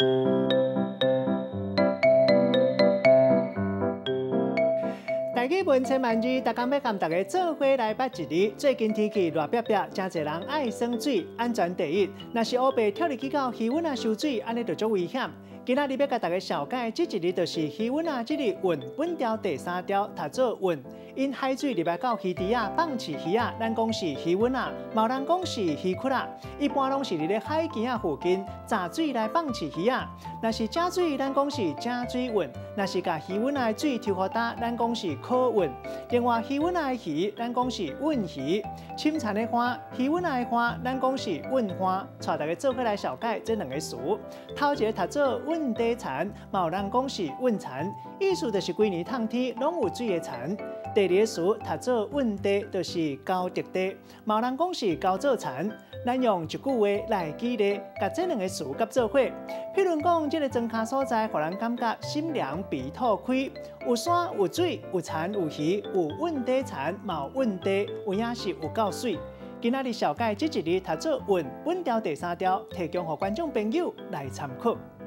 大家问千万句，大家要跟大家做伙来拜一日。最近天气热逼逼，真侪人爱生水，安全第一。若是乌白跳入去到气温啊受水，安尼就足危险。今仔日要甲大家小解，这一日就是气温啊，这日运本条第三条，读做运。因海水入来到溪底啊，放饲鱼啊，咱讲是鱼温啊，冇人讲是鱼窟啊。一般拢是伫咧海边啊附近杂水来放饲鱼啊。若是加水，咱讲是加水运；若是甲鱼温啊水抽好打，咱讲是可运。另外，鱼温啊鱼，咱讲是运鱼。清残的花，鱼温啊花，咱讲是运花。带大家做伙来小解这两个词。头一个读做运地蚕，冇人讲是运蚕，意思就是规年烫天拢有水的蚕。第二个词读做运地，就是高德地，冇人讲是高做蚕。咱用一句话来举例，甲这两个词甲做伙。譬如讲，这个庄卡所在，互人感觉心凉鼻透开，有山有水有蚕有鱼有运地蚕，冇运地，有影是有够水。今仔日小解这一日读做运，本条第三条，提供给观众朋友来参考。